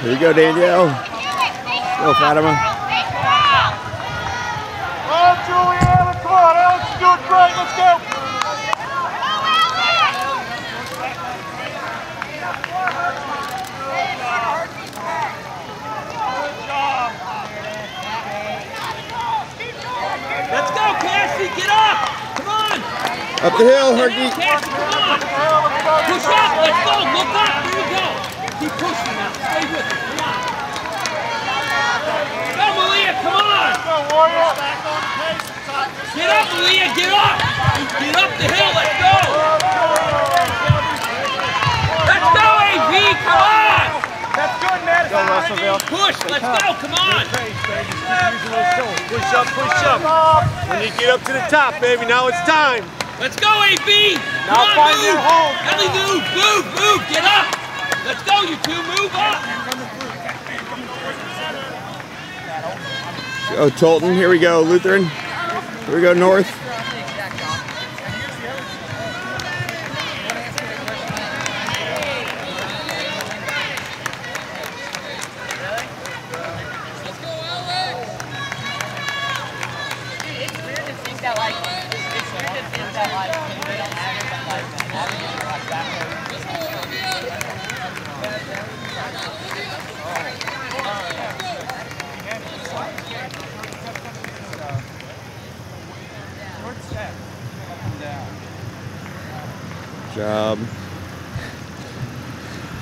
Here you go, Danielle. Go, Fatima. Oh, Julie Allen, come on, Alex, you doing great, let's go. Let's go, Cassie, get up! Come on! Up the hill, Get Herky. in, Cassie, come on! Push up, let's go, look up, there you go! Keep pushing now, stay with it, come on! Go, Malia, come on! Go, Warrior. Get up, Malia, get up! Get up the hill, let's go! Let's go, AV, come on! That's good, Madison. Go, Russellville. Push, let's go, come on! Push up, push up. When you get up to the top, baby, now it's time. Let's go, AB! Come Now on, find move! their home. Ellie, move, move, move, get up! Let's go, you two, move up! Oh, Tolton. Here we go, Lutheran. Here we go, North. Job.